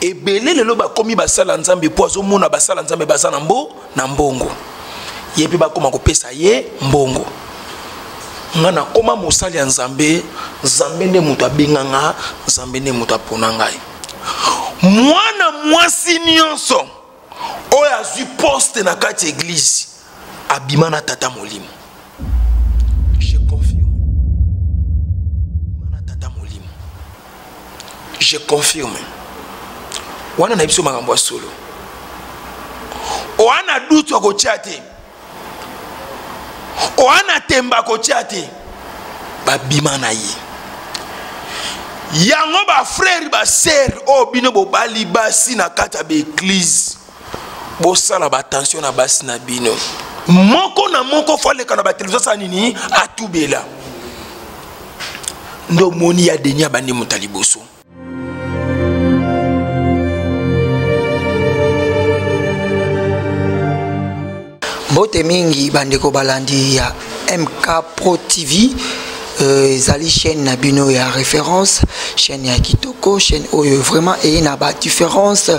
ebele lelo bakomi basala nzambe mpo azomona basala nzambe baza na mbo na mbongo ye mpe bakoma kopesa ye mbongo ngai nakoma mosali ya nzambe nzambe nde moto abenga nga nzambe nde moto apona ngai mwana mwasi nyonso oyo azwi poste na kati ya eglize abima na tata molimo je confirme abima na tata molimo je confirme wana na biso makambo ya solo wana dutu akotya te oana temba kotya te babima na ye yango bafrere basere oyo oh, bino bobali basi na kati ya baeglize bosala batension na basi na bino moko na moko fo aleka na batelevizio asala nini atubela nde omoni ya deni abandi moto ya liboso mbote mingi bandeko balandi ya mk pro tv euh, ezali chaîne na bino ya référence chaîne ya kitoko chaîne oyo vraiment eye na ba différence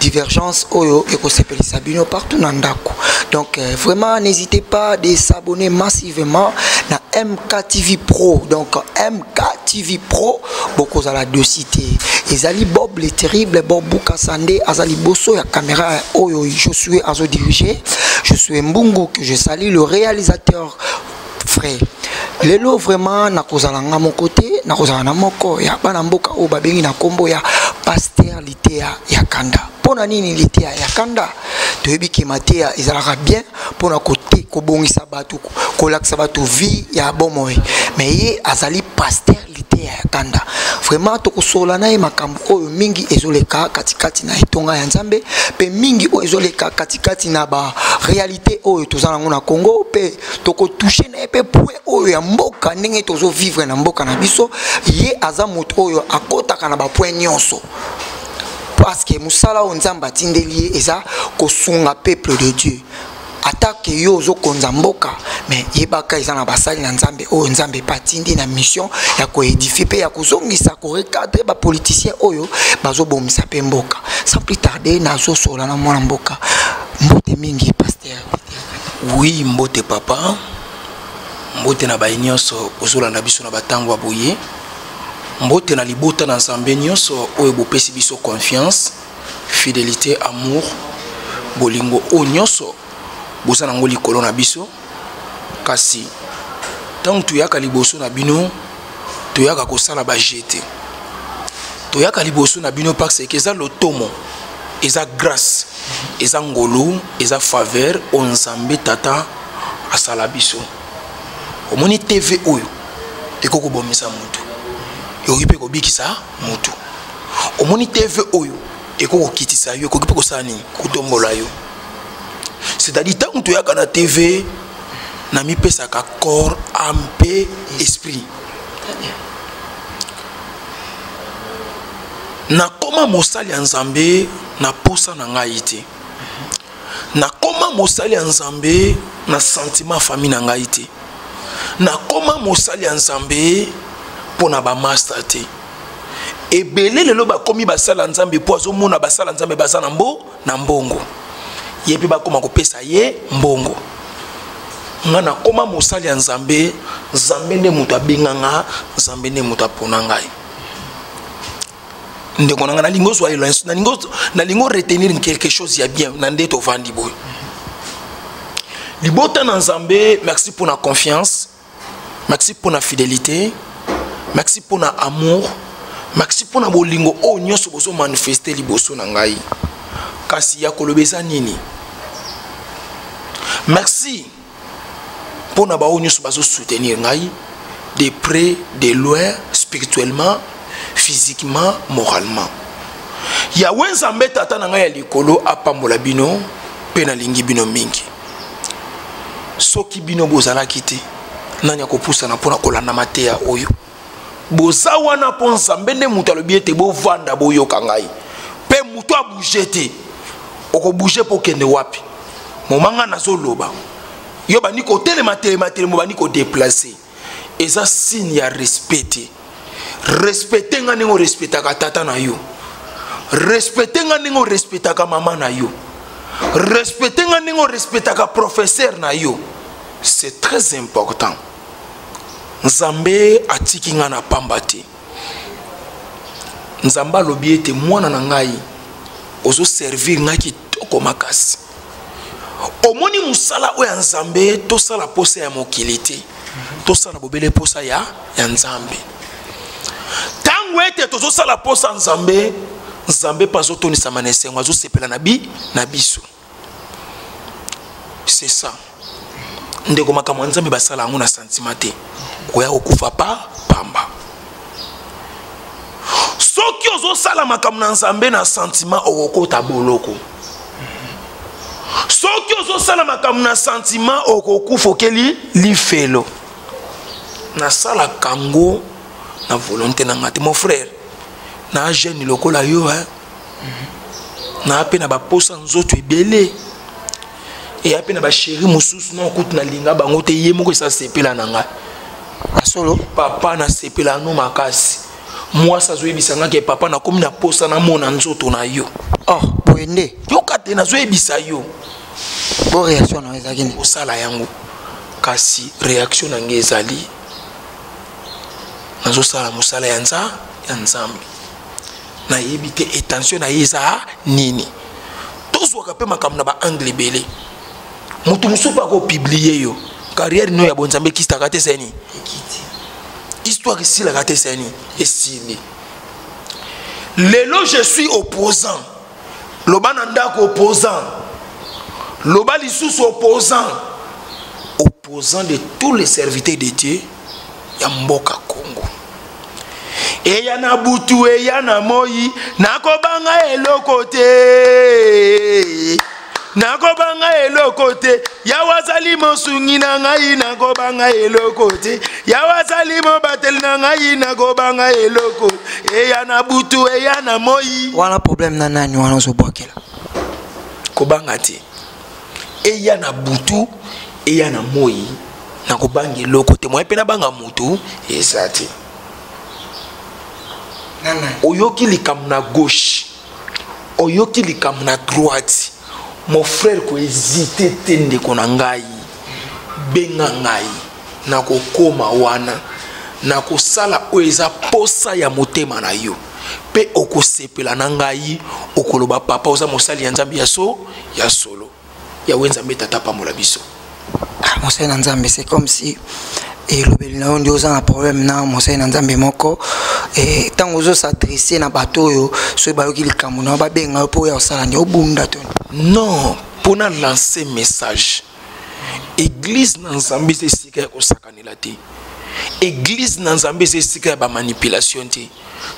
divergence oyo ekosepelisa bino partout na ndako donc euh, vraiment n'hésitez pas de s'abonner massivement na mk tv pro donc mk tv pro bokozala dosi te ezali bob le terrible bob bukasa nde aza liboso ya kamera oyo josue azodirige josue mbungu que je sali le réalisateur frais lelo vraiment nakozala nga moko te nakozala na moko ya bana mboka oyo babengi na nkombo ya paster liteya ya kanda mpo na nini liteya ya kanda toyebi ke mateya ezalaka bien mpo na kote kobongisa bato kolakisa bato vie ya bomoi me ye azali paster liteya ya kanda vraiment tokosolola na ye makambo oyo mingi ezoleka katikati na etonga ya nzambe mpe mingi oyo ezoleka katikati na barealité oyo toza nango na congo mpe tokotouche na ye mpe point oyo ya mboka ndenge tozovivre na mboka na biso ye aza moto oyo akotaka na bapoint nyonso parce que mosala oyo nzambe atindeli ye eza kosunga peuple de dieu ata ke yo ozokonza mboka me yebaka eza na basali na nzambe oyo nzambe epa atindi na mission ya koedifie mpe ya kozongisa korecadre bapoliticien oyo bazobomisa mpe mboka sans plus tarde nazosola na mwana mboka mbote mingi paster wi mbote papa mbote na baye nyonso ozolanda biso na batango ya boye mbote na libota na nzambe nyonso oyo bopesi biso confiance fidelite amour bolingo oyo nyonso boza nango likolo na biso kasi ntango toyaka liboso na bino toyaka kosala baje te toyaka liboso na bino parce que eza lotomo eza grâce eza ngolu eza faveur oyo nzambe tata asala biso omoni tv oyo ekoki kobomisa moto ekoki mpe kobikisa mutu omoni tv oyo ekoki kokitisa yo ekoki mpe kosala nini kotombola yo c'est-à-dire ntango toyaka na tv namipesaka corps ame mpe esprit nakoma mosali ya nzambe na posa na ngai te nakoma mosali ya nzambe na sentiment ya famille na ngai te nakoma mosali ya nzambe mpo na bamasta te ebele lelo bakomi basala nzambe mpo azomona basala nzambe baza na mbo na mbongo ye mpe bakoma kopesa ye mbongo nga nakoma mosali ya nzambe nzambe nde moto abenganga nzambe nde moto apona ngai ndeko na ngai nalingi ozwa elance nalingi oretenir quelque chose ya bien na nde tovandi boye libota na nzambe merci mpo na confiance merci mpo na fidélité merci mpo na amour merci mpo na bolingo oyo nyonso bozomanifeste liboso na ngai kasi ya koloba eza nini merci mpo na baoyo nyonso bazosoutenir ngai de près de loin spirituellement physiquement moralement yawe nzambe tata na ngai ya likolo apambola bino mpe nalingi bino mingi soki bino bozalaki te nani akopusana mpo na kolanda mateya oyo boza wana mpo nzambe nde moto alobi ete bovanda boyoka ngai mpe moto abouge te okobouge mpo okende wapi moma ngai nazoloba yo bandi kotelema telema telema obandi kodeplace eza signe ya respect te respecte ngai ndenge orespectaka tata na yo respecte ngai ndenge orespectaka mama na yo respecte ngai ndenge orespectaka professeur na yo c'est très important nzambe atiki ngai na pamba te nzambe alobi ete mwana na ngai ozoservir ngai kitoko makasi omoni mosala oyo ya nzambe tosala mposa ya mokili te tosala bobele mposa ya, ya nzambe ntango ete tozosala mposa nzambe nzambe mpe azotondisama na esengo azosepela na bi na biso c'est ça ndeko makambo ya nzambe basala yango na sentiment te oya kokufa pa pamba soki ozosala makambo na nzambe na sentiment okokota boloko soki ozosala makambo na sentiment okokufa okeli lifelo nasalaka yango na volonté na ngai te mon frère na jeune lokola yo hein naa mpe na baposa nzoto ebele eya mpe na basheri mosusu na okutu nalinga bango te ye moko esi asepela na ngai asolo papa nasepela no makasi mwasi azoyebisa ngai ke papa nakomi na posa namona nzoto na yo oh boye nde yoka te nazoyebisa yo bo réaction na ezalaki nini kosala yango kasi réaction na ngai ezali nazosala mosala ya nza ya nzambe nayebi te intention na ye eza nini tozwaka mpe makambo na baangle ebele moto mosusu mpe akopiblie yo carrière no ya bonzambe ekisaka te seni histoire esilaka te seni esili lelo je suis opposant loba na ndako opposant loba lisusu opposant opposant de tous les serviteurs de dieu ya mboka congo eya na butu eya na moi nakobanga eloko te nakobanga eloko te yawe azali mosungi na ngai nakobanga eloko te yawe azali mobateli na ngai nakobanga eloko eya na butu eya na moi wana probleme na nani wana ozobwakela kobanga te eya na butu eya na moi nakobanga eloko te moye mpe nabanga motu eza te oyoki likambo na gauche oyoki likambo na droite mon frère koezite te ndeko na ngai benga ngai nakokoma wana nakosala oyo eza mposa ya motema na yo mpe okosepela na ngai okoloba papa oza mosali ya nzambe ya so ya solo yawe nzambe tata apambola biso ah, mosali na nzambe c'est comme si elobeli na yo nde oza na problème na mosali na nzambe moko ntango eh, ozosadresse na bato oyo soki bayoki likambo na yo babenga yo mpo oya kosala nde obunda to non mpo na lance message eglize na nzambe eza esika ya kosakanela te eglize na nzambe eza esika ya bamanipulation te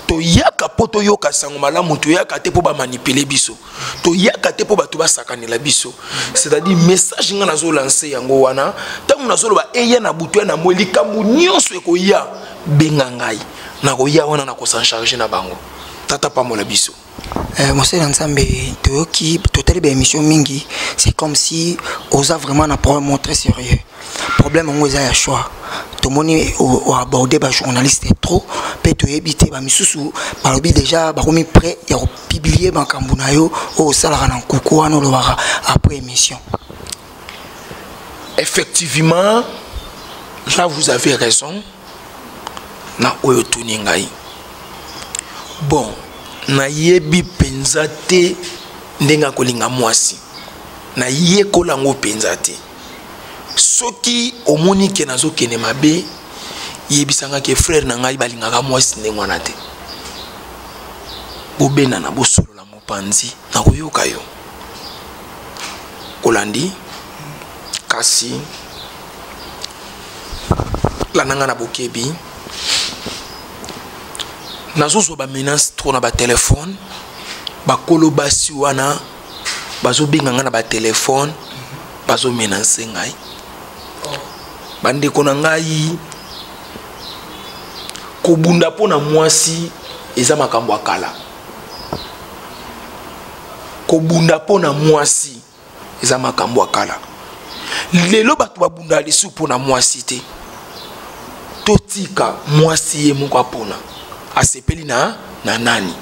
toyaka mpo toyoka sango malamu toyaka te mpo bamanipule biso toyaka te mpo bato basakanela biso c'est-à-dire message ngai nazolanse yango wana ntango nazoloba eya na butu ya na moi likambo nyonso ekoya benga ngai nakoya wana nakosancharge na bango tata pambola biso Euh, mosali ya nzambe toyoki totali baémission mingi c'est comme si oza vraiment na problème moko très sérieux problème yango eza ya choix tomoni oaborde bajournaliste trop mpe toyebi te bamisusu balobi déjà bakomi prêt ya kopublie makambo na yo oyo osalaka na nkuku wana olobaka après émission effectivement là vous avez raison na oyo otuni ngai bon nayebi mpenza te ndenge akolinga mwasi nayekola yango mpenza te soki omoni ke nazokende mabe yebisanga ke frere na ngai balingaka mwasi ndenge wana te bobendana bosolola panzi na koyoka yo olandi kasi landa nga na bokebi nazozwa bamenace tro na batelefone bakolo basi wana bazobenga ngai na batelefone bazomenase ngai bandeko na ngai kobunda mpo na mwasi eza makambo ya kala kobunda mpo na mwasi eza makambo ya kala lelo bato babundaka lisusu mpo na mwasi te totika mwasi ye moko apona asepeli na na nani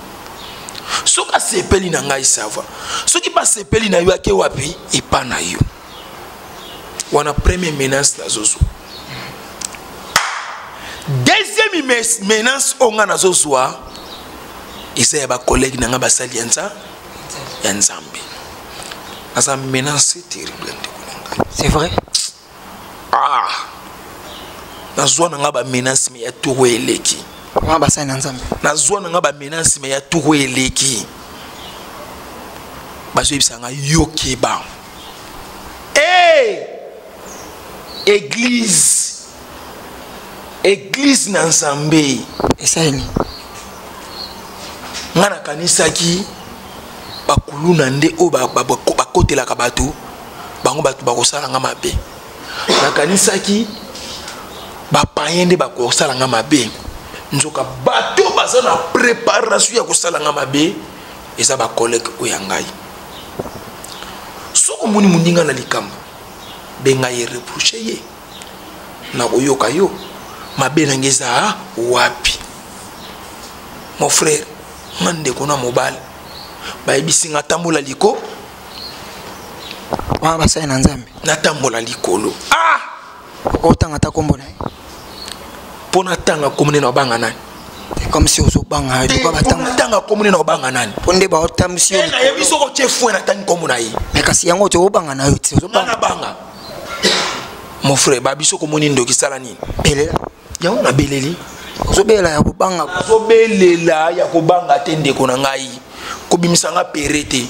soki asepeli na ngai sava soki basepeli na yo ake wapi epa na yo wana premier menace nazozwa deuxième menace oyo ngai nazozwa eza ya bacollègue na ngai basali ya nza ya nzambe aza menace terrible ndeko na ngai c'est vrai ah nazwa na ngai bamenace me ya toro eleki basali na nzambe nazwa na ngai bamenace me ya toro eleki bazoyebisa ngai yokeba hey! eglise eglise na nzambe esalemi ngai nakanisaki bakuluna nde oyo bakotelaka bato bango bato bakosala ngai mabe nakanisaki bapaye nde bakosala ngai mabe nzoka bato baza na préparation ya kosala ngai mabe eza bakolege oyo ya ngai soki omoni moninga na likambo benga ye reproche ye nakoyoka yo mabe na nge eza ah, wapi mon frère nga ndeko na mobali bayebisi nga tambola liko wana basali na nzambe natambola likolo ah! okotanga ata kombo na ye mpo natanga komune na obanga nani comme si ozobanga tanga komune na obanga nani mpo nde baotambisi nayebi soko otie fue natangi kombo na ye me kasi yango te obanga na yo te ozobanga mon frère babiso komoni ndoki sala nini belela yango nabeleli ozobelela ya kobanga ozobelela ya kobanga te ndeko na ngai kobimisa nga pere te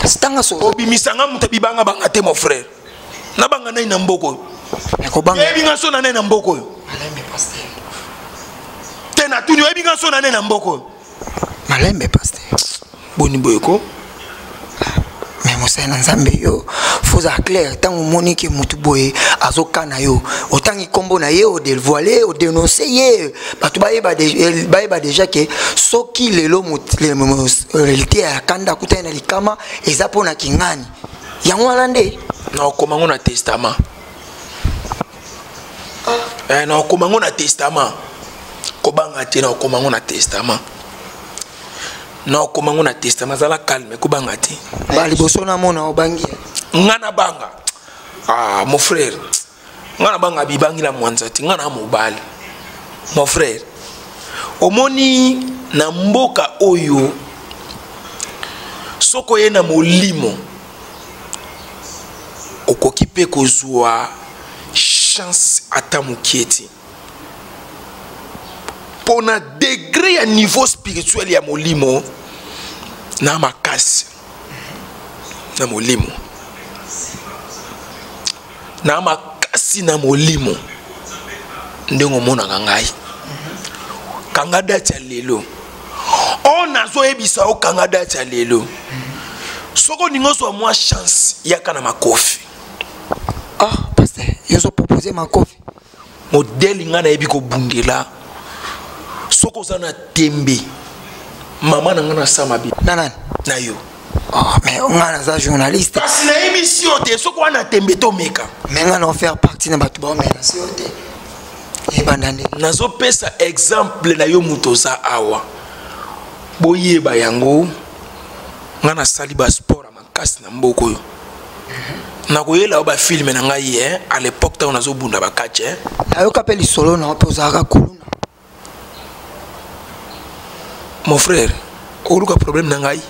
kasi tanga so obimisa nga moto abibanga banga te mon frère nabanga nai na mboka oyo oyebi nga so na nai na mboka oyo te natuni oyebi nga so na nai na mboka oyo malembe paster boni boye ko me mosali na nzambe yo foza claire ntango omoni ke motu boye azokana yo otangi nkombo na ye odelvoile odenonse ye bato bayeba eh, deja ke soki lelo lite ya kanda akutani na likama eza mpo na kingani yango wana nde nakokoma yango na testament ah. eh, nakokoma yango na testament kobanga te nakokoma yango na testament nakokoma yango na testament zala calme kobanga te ba liboso namona obangi nga nabanga ah, mon frère nga na banga bibangi na mwanza te nga na mobali mon frère omoni na mboka oyo soki oye na molimo okoki mpe kozwa chance ata mokie te mpo na degre ya niveau spirituel ya molimo na makasi na molimo na makasi na molimo ndenge omonaka ngai kanga dati ya lelo oyo nazoyebisa yo kanga dati ya lelo soki olingi ozwa mwa chance yaka na makofi ah paster yo ozopropose makofi modele ngai nayebi kobundela soki oza na tembe mama na ngai nasa mabe na nani na yo oh, mais ngai naza journaliste kasi nayebisi yo te soki wana tembe tomeka mais ngai nao faire partie na bato baomenasi yo te ebanda nde nazopesa exemple na yo moto oza awa boyeba yango ngai nasali basport kasi na mboka oyo nakoyela yo bafilme na ngai ye eh, à l'époque ntango nazobunda bakatch eh. nayoka mpe lisolo na mpe ozalaka kuluna mon frère okoluka problème na ngai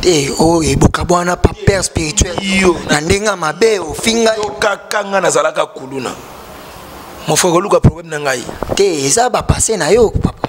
te oyo ebokaba wana pa père spirituel na ndenge ya mabe ofinga yokaka ngai nazalaka kuluna mon frère okoluka problème na ngai te eza bapasse na yo papa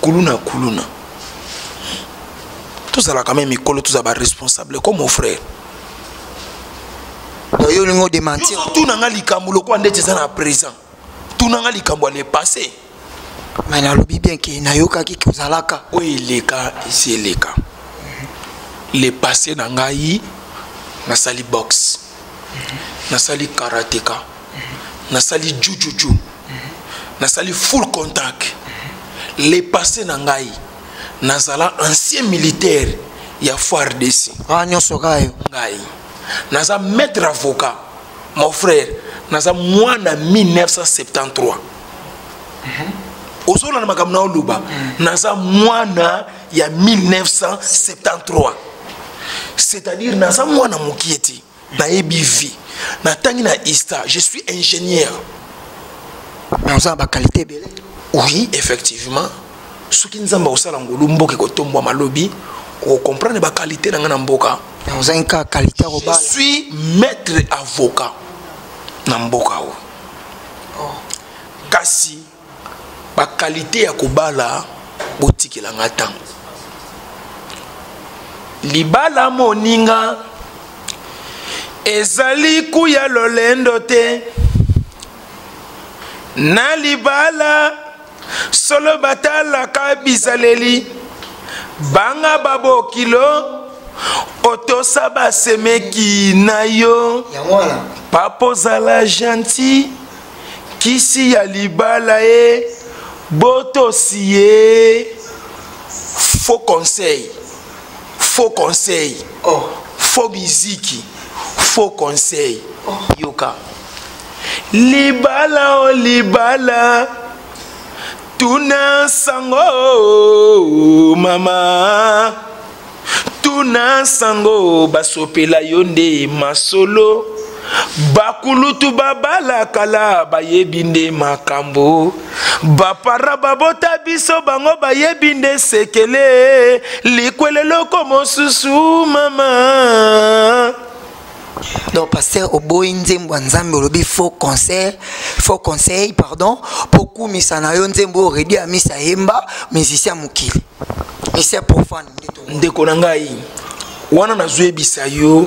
kuluna ya kuluna tozalaka meme mikolo tozala baresponsable comme mon frère oyo olingi odementir tuna nga likambo lokola ndeti eza na présent tuna nga likambo ya le passé mai nalobi bien ke nayokaki ke ozalaka oyo eleka esi eleka le passé na ngai nasali boxe nasali karateka nasali jujuju nasali full contact le passé na ngai nazala ancien militaire ya fardc ah, nyonso kayo ngai naza maître avocat mon frère naza mwana 1973 ozolanda makambo na oloba naza mwana ya 1973 c'est-à-dire naza mwana mokie te nayebi vie natangi na ista je suis ingénieur mais oza na baqualité ebele oui effectivement soki nzambe akosala ngolu mboka ekotombwama lobi okomprendre baqualité na ngai na mboka ozangi kaka qualité akobala je suis maître avocat na mboka oyo oh. kasi bakalite ya kobala botikela nga ntango libala moninga ezali kuya lolendo te na libala solo batalaka bizaleli banga babokilo otosa basemeki na yo papa ozala gentil kisi ya libala e botosi ye faux conseil faux conseil oh. faux biziki faux conseil oh. yoka libala o oh, libala tuna sango oh, mama tuna nsango basopela yo nde masolo bakulutu babala kala bayebi nde makambo bapara babota biso bango bayebi nde sekele likwele loko mosusu mama donc pasteur oboyi nzembo ya nzambe olobi faux conseil faux conseil pardon mpo kumisa na yo nzembo oyo redi amisa yemba musicien mokili ndeko na ngai wana nazoyebisa yo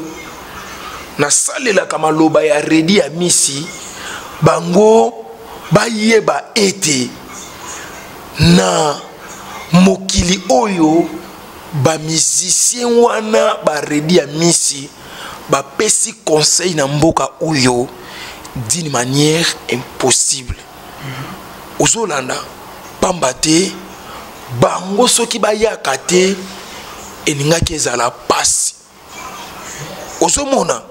nasalelaka maloba ya redi ya misi bango bayeba ete na mokili oyo bamizisien wana baredi ya misi bapesi conseil na mboka oyo d'une manière impossible ozolanda pamba te bango soki bayaka te elingaki ezala mpasi ozomona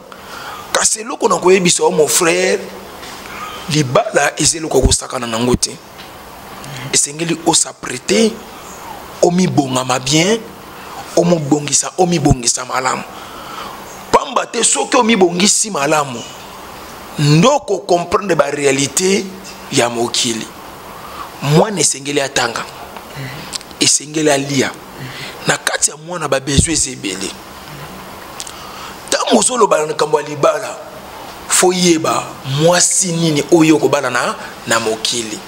kasi eloko na koyebisa yo mon frère libala eza eloko kosakana nango te esengeli osaprete omibongama bien omobongisa omibongisa malamu pamba te soki omibongisi malamu ndo ko comprendre ba réalité ya mokili mwana esengeli atanga esengeli alia na kati ya mwana babesoin eza ebele ntango ozolobala likambo ya libala foyeba mwasi nini oyo okobala na, na mokili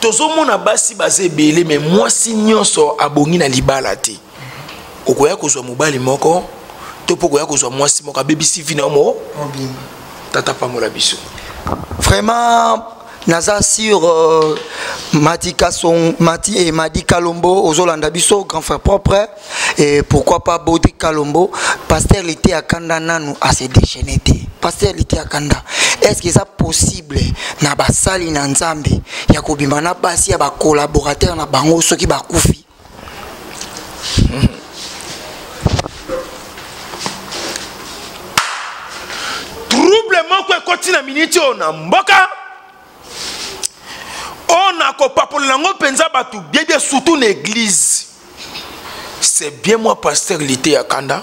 tozomona basi baza ebele me mwasi nyonso abongi na libala te okoya kozwa mobali moko to mpo okoya kozwa mwasi moko abebisi vi na yo mo tata pambola biso vraiment naza sur euh, mati kason mati et eh, madi kalombo ozolanda biso grand frère propre et pourquoi pas bodi kalombo pasteur lite akanda nanu ase déchaîné te pasteur lite akanda est ce que eza possible na basali na nzambe ya kobima na basi ya bacollaborateur na bango soki bakufi trouble moko ekoti na miniti oyo na mboka oyo nakopapolela yango mpenza bato biebie surtout na eglize c'est bien moi pasteur lite ya kanda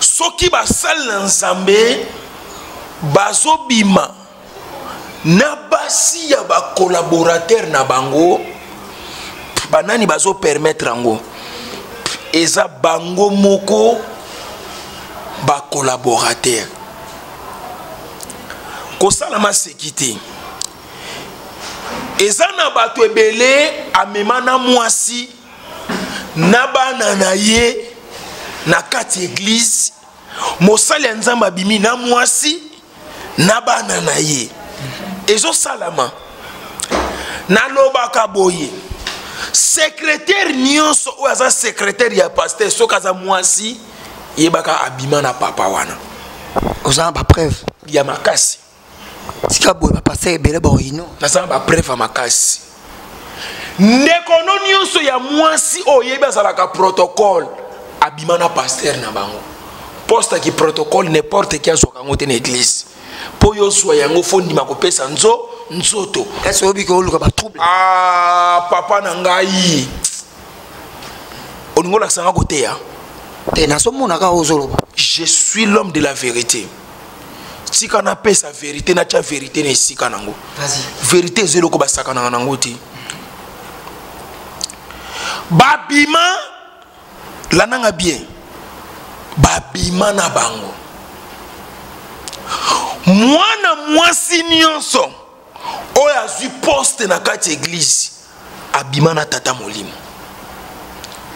soki basali na nzambe bazobima na basi ya bacolaborateur na bango banani bazopermettre yango eza bango moko bacolaborateur kosala maseki te eza na bato ebele amema na mwasi na bana na ye na kati ya eglize mosali ya nzambe abimi na mwasi na bana na ye ezosalama nalobaka boye sekretere nyonso oyo aza sekretere ya paster soki aza mwasi yebaka abima na papa wana oza na bapreuve ya makasi tika boye bapasteur ebele baoyino naza na bapreuve ya makasi ndeko no nyonso ya mwasi oyo oyebi azalaka protocole abima na pasteur na bango poste ki protocole n'importe qui azwaka yango te na eglise mpo yo ozwa yango fo ndima kopesa nzo nzoto ese oyebi ke oluka batrouble ah, papa na ngai olingi olakisanga koteya te nazomonaka ozoloba je suis l'homme de la vérité tika napesa verité natya verité na esika na yango verité eza eloko basakanaka na yango te babima lananga bien babima na bango mwana mwasi nyonso oyo azwi poste na kati ya eglize abima na tata molimo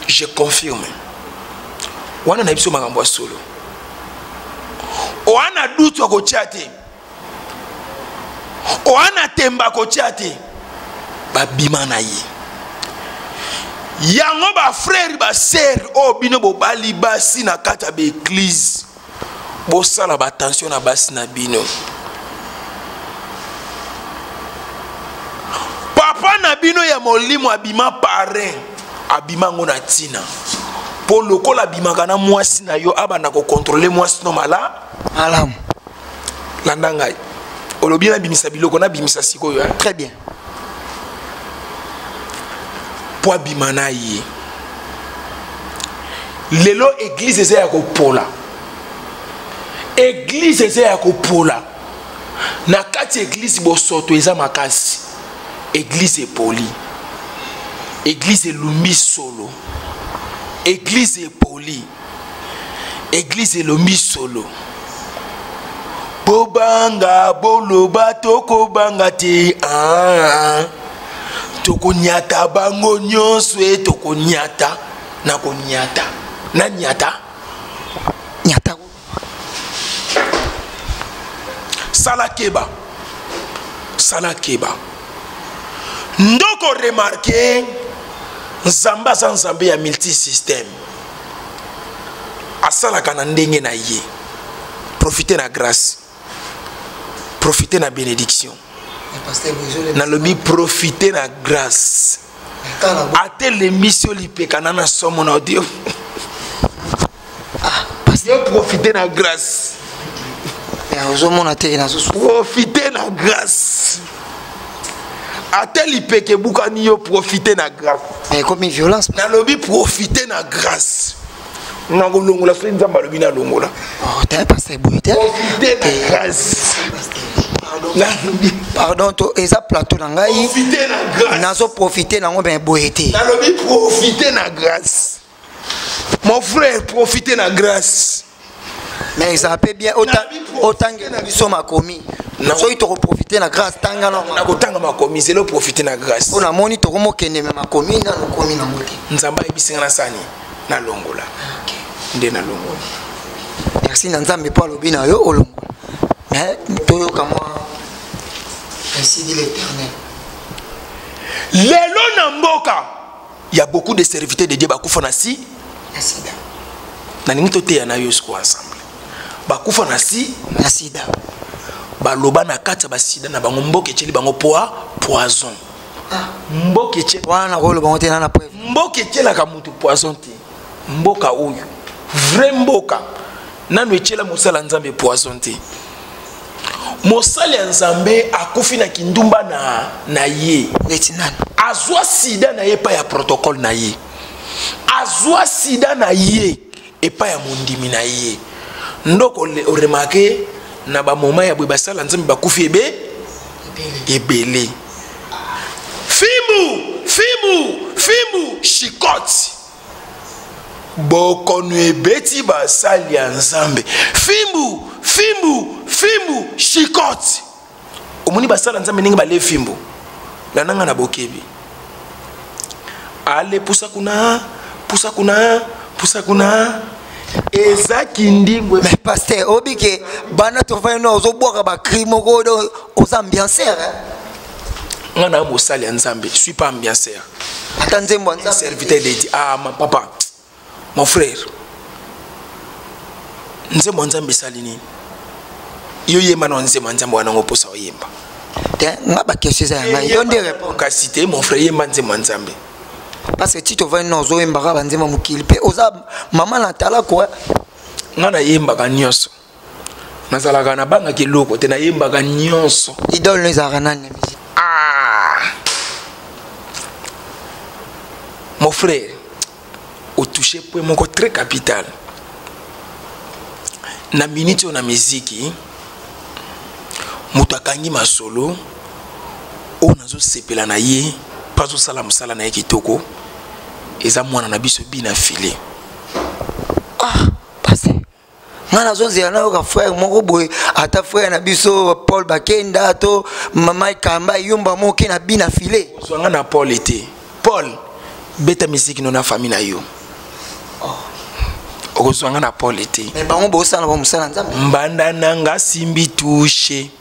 je confirme wana na biso makambo ya solo wana dutu akotya te wana temba akotya te babima na ye yango bafrere basere oyo bino bobali basi na kati ya baeglize bosala batension na basi na bino papa na bino ya molimo abima parin abima yango na ntina mpo lokola abimaka na mwasi na yo abanda kokontrole mwasi no mala malamu landa ngai olobi nabimisa biloko nabimisa sikoyo très bien mpo abima na ye lelo eglize eza ya kopola eglize eza ya kopola na kati eglize bosoto eza makasi eglize epoli eglize elumbi solo eglize epoli eglize elombi solo bobanga boloba tokobanga te ah, tokonyata bango nyonso e tokonyata na konyata na nyata nyata sala keba sala keba ndoko remarke nzambe aza nzambe ya multisystème asalaka na ndenge na ye profite na grâce profite na bénédiction nalobi profite na grâce atelemisi yo lipeka na na somo na odio yo profite na grâce eh, ozomona te profite na grâce ata lipeke ebukani yo profite na grâce eh, ekomi violence nalobi profite na grâce nakolongola soki nzambe alobi nalongola oh, te pase boye te profite na eh. grâce pardon to eza plateau na ngai nazo profite nango me boye te nalobi profite na grâce mon frère profite na grâce mais eza mpe bien otange na biso makomi soki tokoprofite na grâce tanga nakotanga makomi zelo profite na grâce mpo namoni tokomokende me makomi nano komi nango te nzambe ayebisinga na sani nalongola nde nalongola merci na nzambe mpo alobi na yo olongola mais toyoka mwa ainsi dit l'éternel lelo na mboka ya beaucoup de serviteur de dieu bakufa na si na sida nalingi toteya na yo siko ensemble bakufa na si na sida baloba na kati ya basida na bango mboka etyeli bango poi poison ah. mboka etye wana nakoloba bango te nana preuve mboka etyelaka moto poison te mboka oyo vrai mboka nanu etyela mosali ya nzambe poison te mosali ya nzambe akufi na kindumba na, na ye neti nani azwa sida na ye epai ya protokole na ye azwa sida na ye epai ya mondimi na ye ndoko oremake na bamoma ya boye basala nzambe bakufi ebe ebele fimbu fimbu fimbu shikoti bokono ebeti basali ya nzambe fimbu fimbu fimbu shikote omoni basali ya nzambe ndenge balee fimbu lananga na bokebi ale pusa kuna pusa kuna pusa kuna eza kindingwe mais paster oyebi ke bana tofani no ozobwaka bacri moko oza ambianceur ngai na mosali ya nzambe suis pas ambianceur ata nzembo ya serviteur de dieu ah ma papa mon frère nzembo ya nzambe esali nini yo yemba na nzembo ya nzambe wana yango mposa oyemba te nga bakestion eza ya ngai eh, yo nde kasi te mon frère yemba nzembo ya nzambe parce que tito vani na ozoyembaka banzembo mokili mpe oza mama na talako eh. nga nayembaka nyonso nazalaka nabangaka eloko te nayembaka nyonso idole no ezalaka nani ah! mon frère otouche point moko très capital na minute oyo na miziki moto akangi masolo oyo nazosepela na ye mpo azosala mosala na ye kitoko eza mwana na biso bina file nga nazonzela nayoka frère moko boye ata frère na biso paul bakenda to mama ekamba eyomba moke na bi na file ozwa nga na paul ete paul beta miziki no na famille na yo okozwa nga na paul ete bango bosala ba mosala nzambe mbanda na nga simbi touche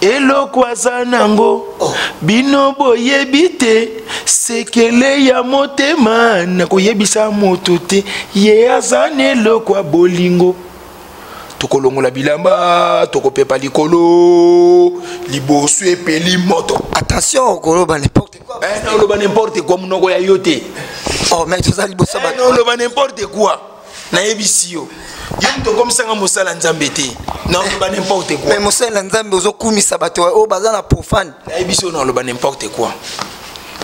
eloko aza nango oh. bino boyebi te sekele ya motema na koyebisa moto te ye aza na eloko ya bolingo tokolongola bilamba tokopepa likolo liboso epeli moto attention okoloba n'importe quoi eh, oloba n'importe quoi monoko ya yo te oh mais toza liboso eh, oloba n'importe quoi nayebisi yo yo moto okomisanga mosala nzambe te naloba nimporte quoi mais mosala na nzambe ozokumisa bato oyo baza na profane nayebisi yo naloba nimporte quoi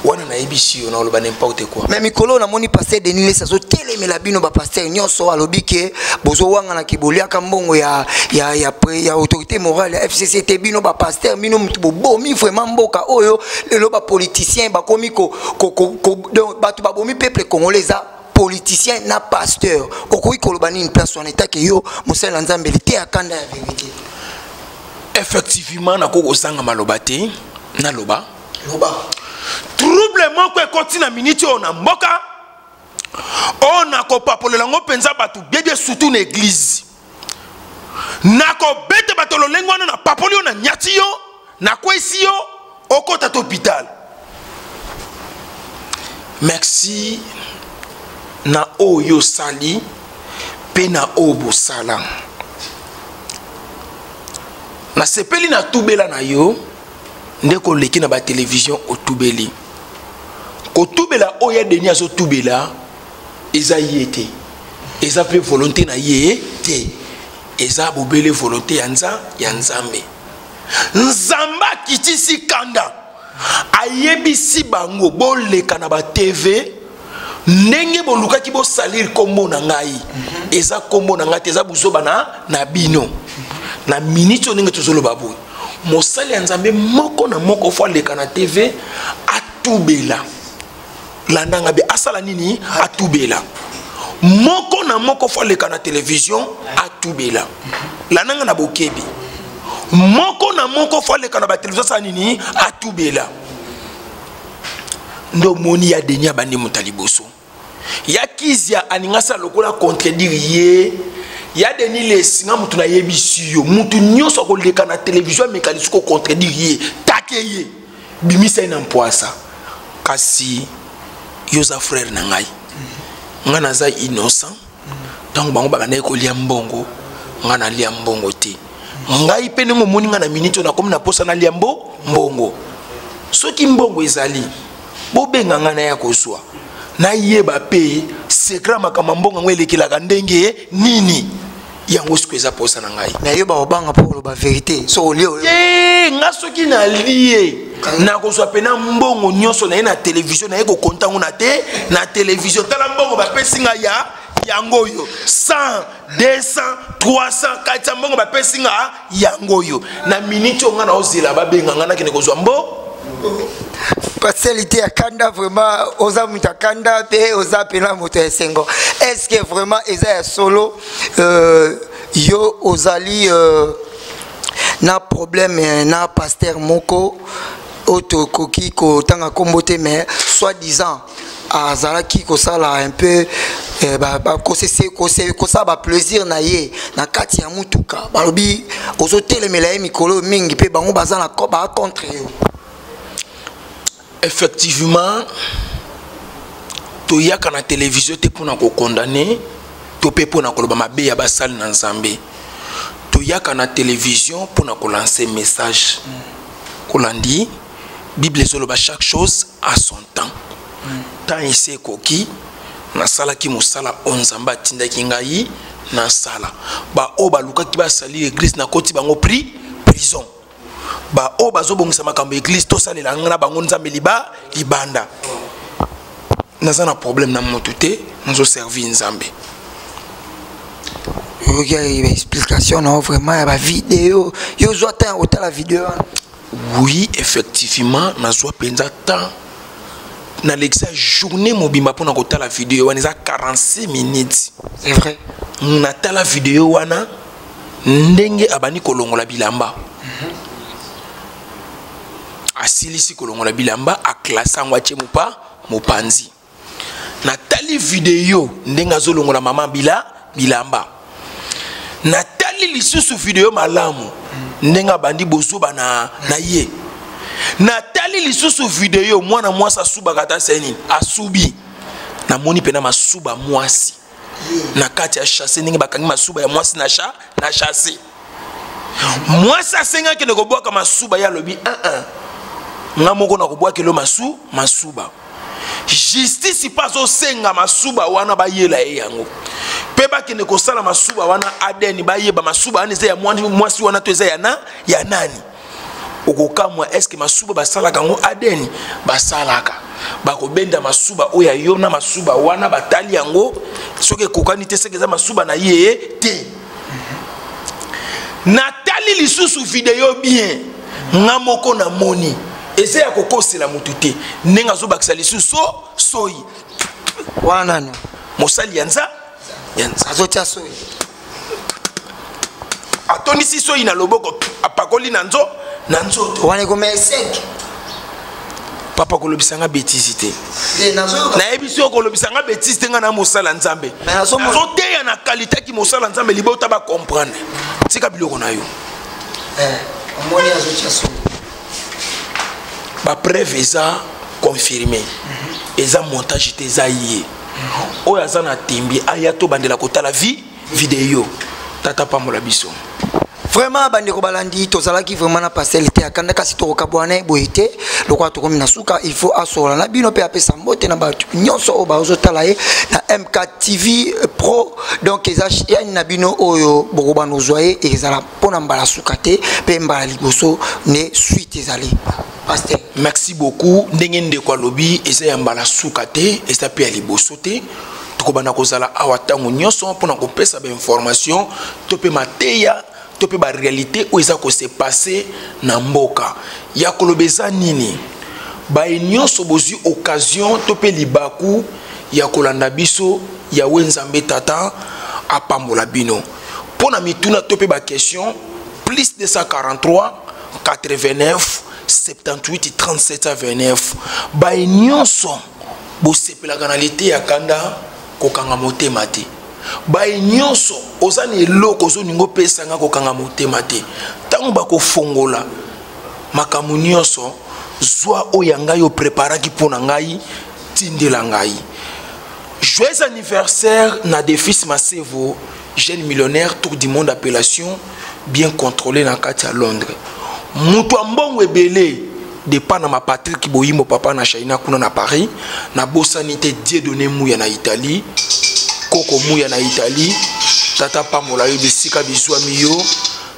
wana nayebisi yo naloba nimporte quoi mais mikolo oyo namoni paster denis les azotelemela bino bapaster nyonso alobi ke bozowangana ke boliaka mbongo ya, ya, ya, ya autorité morale ya fcc te bino bapaster bino moto bobomi vraiment mboka oyo lelo bapoliticien bakomi ko, ko, ko, ko, bato babomi peuple congolais eza politicien na pasteur okoki koloba nini place wana etake yo mosali na nzambe liteya kanda ya verité effectivement nakoki kozanga maloba te naloba loba trouble moko ekoti na miniti oyo na mboka oyo nakopapolela yango mpenza bato biebie surtout na eglize nakobeta bato lolenge wana na papoli yo na nyati yo nakwesi yo okota to hôpital merci na oyo osali mpe na oyo bosala nasepeli na tubela na yo nde koleki na batelevizio otubeli kotubela oyo ya deni azotubela eza ye te eza mpe volonté na ye te eza bobele volonté ya nza ya nzambe nzambe akitisi kanda ayebisi bango boleka na batv ndenge bolukaki bosalire nkombo na ngai mhm. eza nkombo na ngai te eza buzoba na, na bino na miniti oyo ndenge tozoloba boye mosali ya nzambe moko na moko fo aleka na tv atubela landa nga bien asala nini atubela moko na moko fo aleka na televizio atubela landa nga na bokebi moko na moko fo aleka na batelevizio asala nini atubela nde omoni ya deni abandi moto ya liboso ya kizia alingi asala lokola contredire ye ya deni lesi nga moto nayebisi yo moto nyonso akoleka na televizio ameka lisusu kocontredire ye take ye bimisa ye na mpwasa kasi yo oza frère na ngai ngai naza innocent ntango bango bakandaki kolia mbongo ngai nalia mbongo te ngai mpe ndenge omoni ngai na miniti oyo nakomi na mposa nalia mbo mbongo soki mbongo ezali bobenga ngai naya kozwa nayeba mpe sekre makambo ya mbongo yango elekelaka ndenge nini yango siko eza posa na ngai nayo baobanga mpo koloba verité so olie te nga soki nalie nakozwa mpena mbongo nyonso naye na televizio naye kokonta yango na te na televizio tala mbongo bapesi ngai ya yango oyo 100 200 300 400 mbongo bapesi ngai yango oyo na miniti oyo ngai naozela babenga ngai nakende kozwa mbo pasalite ya kanda vraiment oza moto ya kanda mpe oza mpena moto ya esengo est ce que vraiment eza ya solo euh, yo ozali euh, na problème euh, na pasteur moko oyo tokoki kotanga nkombo te mais soit disant azalaki kosala un peu eh, kosala baplaisir na ye na kati ya motuka balobi ozotelemela ye mikolo oyo mingi mpe bango baza na baa contre yo effectivement toyaka na televizio te mpo na kokondane to mpe mpo na koloba mabe ya basali na nzambe toyaka na televizio mpo na kolanse message kolandi mm. bible ezoloba chaque chose à son temps temps esi ekoki nasalaki mosala oyo nzambe atindaki ngai nasala baoyo balukaki basali eglise nakoti bango pri prison baoyo bazobongisa makambo ya eglise tosalela ngai na bango nzambe liba libanda naza na problème na motu te nazoservir nzambe oyoki ya baexplication na yo vraiment ya bavideo yo zwa ntango kotala video wana Oui, effectivement, nazwa penza temps nalekisa journée mobimba mpona kotala video wana eza 46 minutes c'est vrai natala video wana ndenge abandi kolongola bilamba mhm. asilisi kolongola bilamba aklasa yango atie mopa mopanzi natali video ndenge azolongola mama bila bilamba natali lisusu video malamu ndenge abandi bozoba na, na ye natali lisusu video mwana mwasi asubaka ata se nini asubi namoni mpena masuba mwasi na kati ya chasse ndenge bakangi masuba ya mwasi na, cha, na chasse mwasi asengi akende kobwaka masuba ye alobi uh -uh. nga moko nakobwakelo masu masuba justice mpe azosenga masuba wana bayela ye yango mpe bakende kosala masuba wana adn bayeba masuba wana eza ya mwasi wana to eza ya, na, ya nani okokamwa eske masuba basalaka yango adeni basalaka bakobenda masuba oyo ya yo na masuba wana batali yango soki ekokani te seke eza masuba na ye te natali lisusu video bien nga moko namoni eza ya kokosela motu te ndenge azobakisa lisusu so soyi wana mosali ya nzambe azotia soyi atondisi soyi na loboko apakoli na nzo na nzoto wana ekoma eseke papa kolobisa nga betise te eh, nayebi soki okolobisa nga betise te nga na mosala nzambe nazoteya na kalitaki mosala nzambe libota bacomprendre tika biloko na yo eh, bapreuve eza confirme mhm. eza montage te eza ye oyo aza na tembi aya tobandela kotala vi video tata pambola biso vraiment bandeko balandi tozalaki vraiment na pasel te akanda kasi tokokabwana ye boye te lokola tokomi na suka il faut asolola na bino mpe apesa mbote na bato nyonso oyo bazotala ye na mk tv pro donc eza yani na bino oyo bokobana ozwa ye ezala mpo na mbala suka te mpe mbala liboso nde suite ezali Pasteur. Merci beaucoup. Ndenge ndeko alobi eza ya mbala suka te, eza pe ya liboso te. Tokobanda kozala awa tango nyonso pona kopesa ba information to pe mateya to pe ba réalité oyo eza ko se passer na mboka. Ya koloba eza nini? Baye nyonso bozwi occasion to pe libaku ya kolanda biso Yahweh Nzambe Tata apambola bino. Pona mituna to pe ba question plus 243 89 78 37 à 29 baye nyonso bosepelaka na liteya kanda kokanga motema te baye nyonso oza na eloko ozolinga opesa nga kokanga motema te ntango bakofongola makambo nyonso zwa oyo ya ngai opreparaki mpo na ngai tindela ngai joyeux anniversaire na defis masevo jeune millionnaire tour du monde appellation bien contrôlé na kati ya londres moto ya mbongo ebele depa na mapatrike boyimo papa na china kuna na paris nabosani te die donne muya na italie koko muya na italie tata pambola yo bisika bizwami yo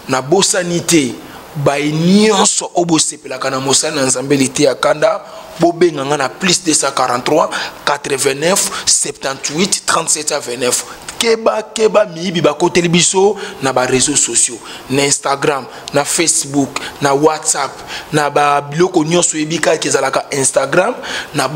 nabosani te baye nyonso oyo bosepelaka na mosala na nzambe lite ya kanda bobenga nga na plus 243 89 78 37 à 29 keba keba miyibi bakoteli biso na bareseau sociaux na instagram na facebook na whatsapp na babiloko nyonso oyebi kaka ezalaka instagram na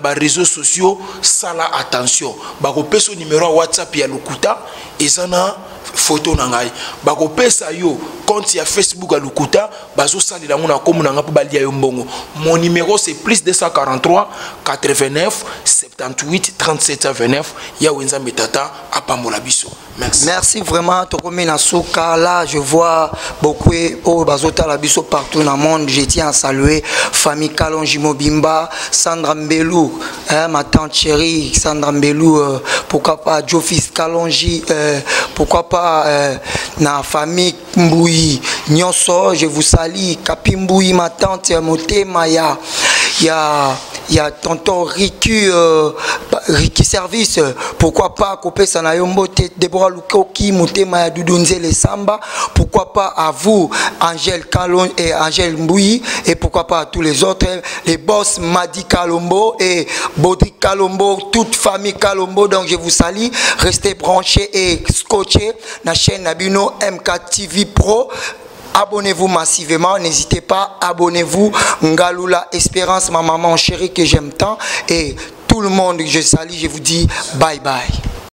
bareseau ba sociaux sala attention bakopesa yo numero ya whatsapp ya lokuta eza na foto na ngai bakopesa yo compte ya facebook ya lokuta bazosalela yango na kombo na ngai mpo balia yo mbongo mon numero c'est plus 243 89 78 37 29 yawe nzambe tata apambola biso merci merci vraiment tokomi na suka là je vois beaucoup oyo bazotala biso partout na monde je tiens à saluer famille kalonji mobimba sandra mbelu hein, ma tante chérie sandra mbelu euh, pourquoi pas jofis kalonji euh, pourquoi pas euh, na famille Mbuyi nyoso je vous salie Kapi Mbuyi ma tante ya motema ya ya ya tonton Ricky euh, Ricky service pourquoi pas kopesa na yo mbote Deborah Lukoki motema ya Doudou Nzele Samba pourquoi pas à vous Angèle Kalon et Angèle Mbuyi et pourquoi pas à tous les autres les boss Madi Kalombo et Bodri Kalombo toute famille Kalombo donc je vous salue restez branchés et scotchés na chaîne na bino MK TV Pro abonnez-vous massivement n'hésitez pas abonnez-vous Ngalula Espérance ma maman chérie que j'aime tant et tout le monde je salue je vous dis bye bye